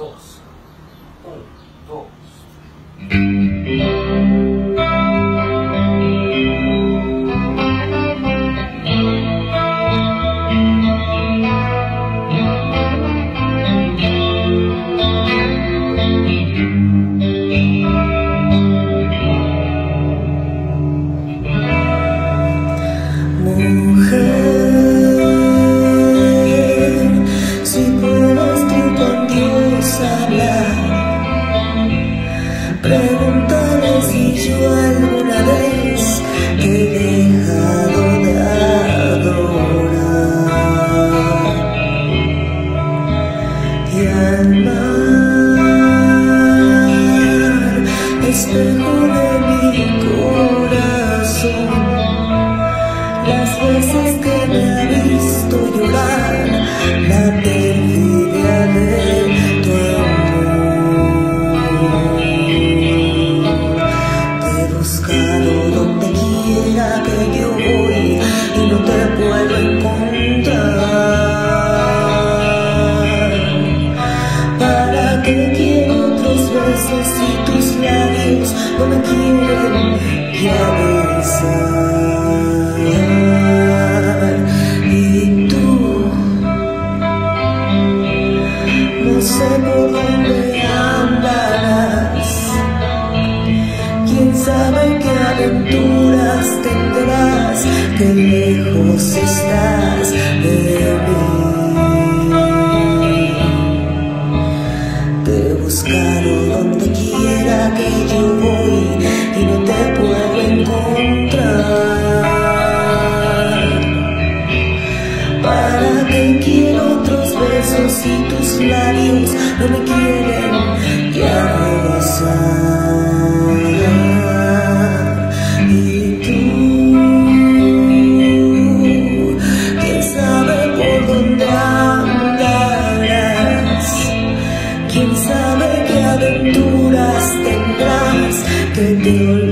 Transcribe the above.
dos. Buscado donde quiera que yo voy y no te puedo encontrar. Qué lejos estás de mí. Te he buscado donde quiera que yo voy y no te puedo encontrar. ¿Para qué quiero otros besos si tus labios no me quieren điều